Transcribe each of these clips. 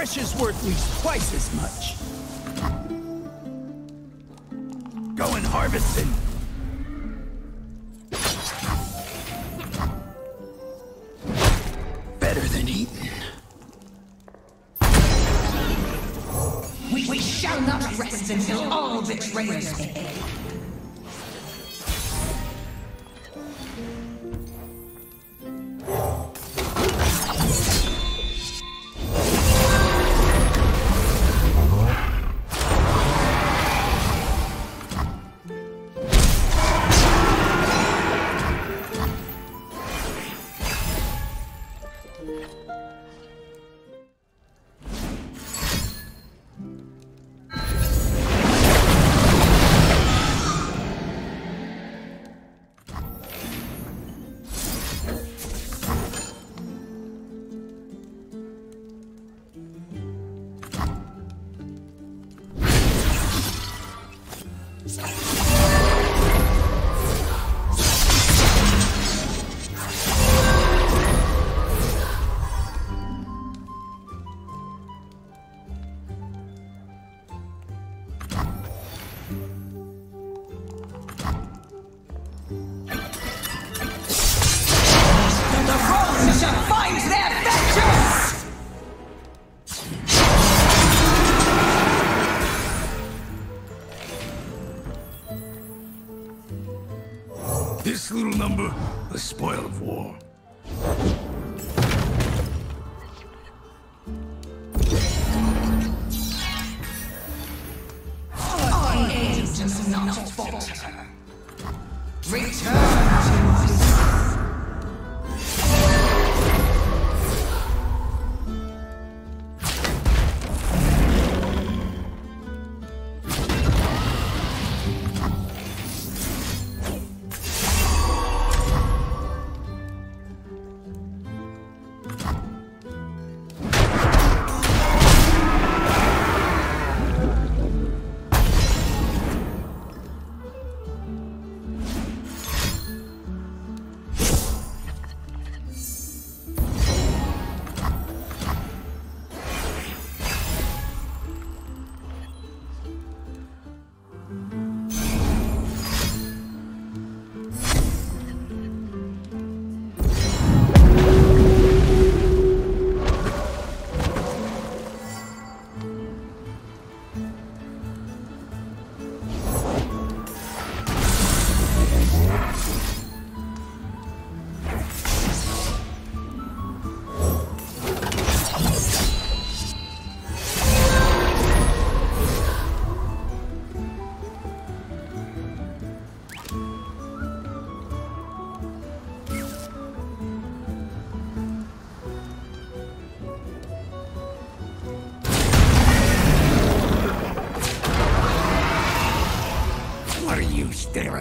flesh is worth at least twice as much. Going harvesting. Better than eating. We, we shall not rest until all betrayers pay. Yeah.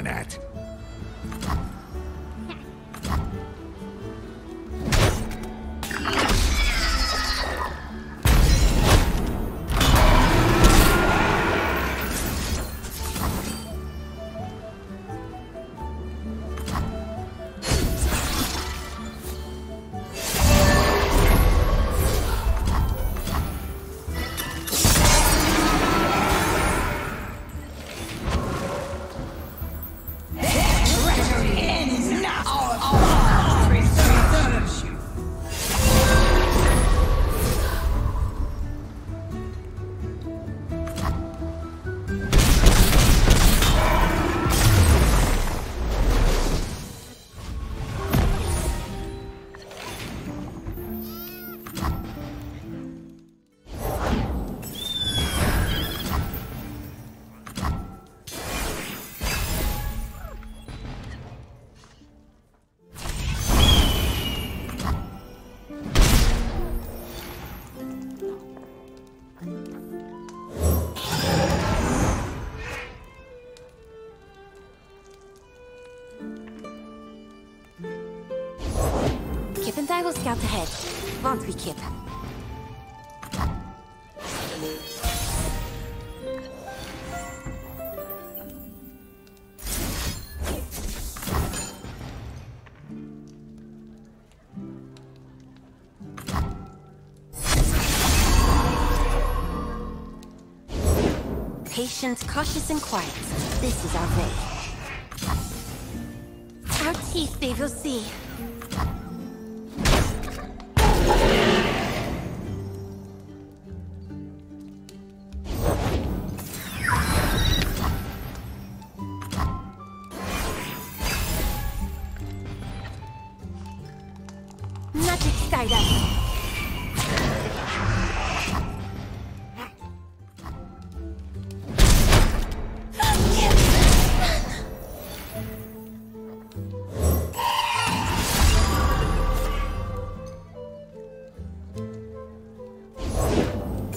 At? We'll scout ahead, won't we, Kip? Patient, cautious, and quiet. This is our way. Our teeth they will see.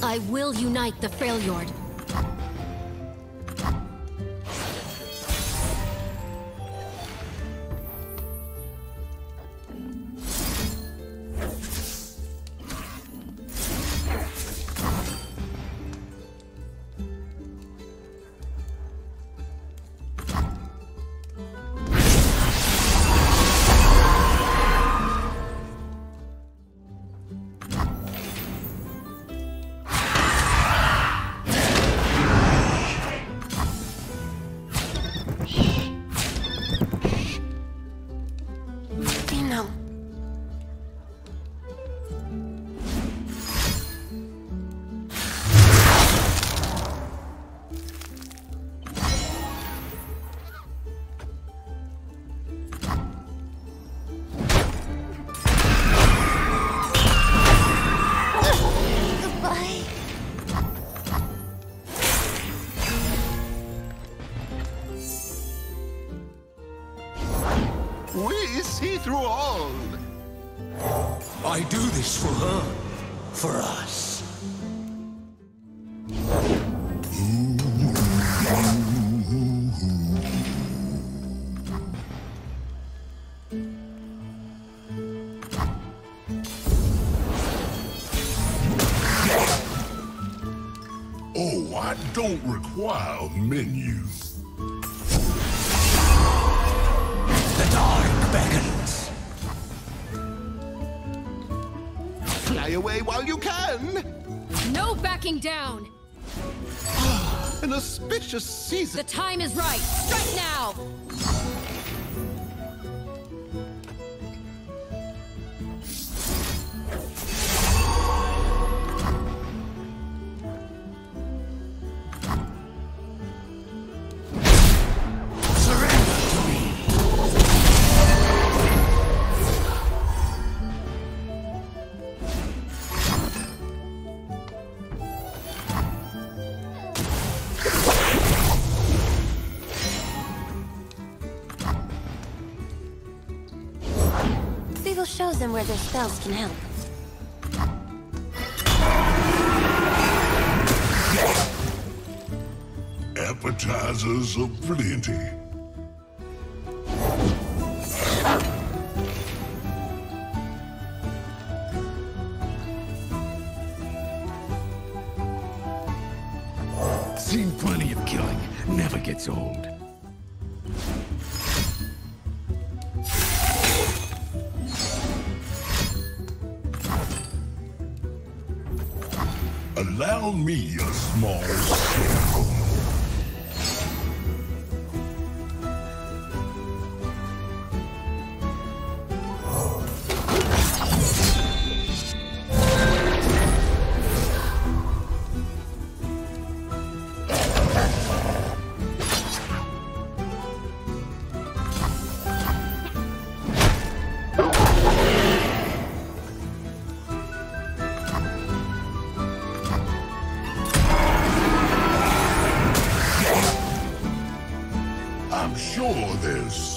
I will unite the Freljord. I do this for her. For us. Oh, I don't require a menu. The dark beckons. Fly away while you can. No backing down! An auspicious season. The time is right! Strike now! We will show them where their spells can help. Appetizers aplenty. Seen plenty of killing. Never gets old. Allow me a small sample.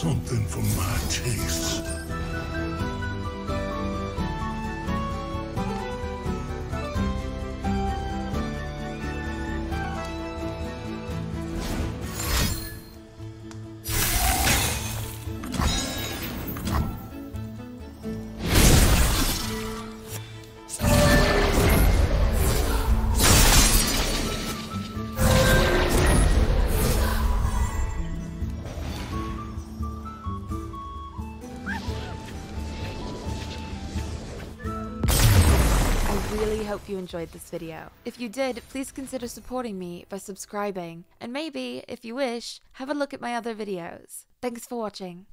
Something for my taste. Hope you enjoyed this video. If you did, please consider supporting me by subscribing, and maybe, if you wish, have a look at my other videos. Thanks for watching.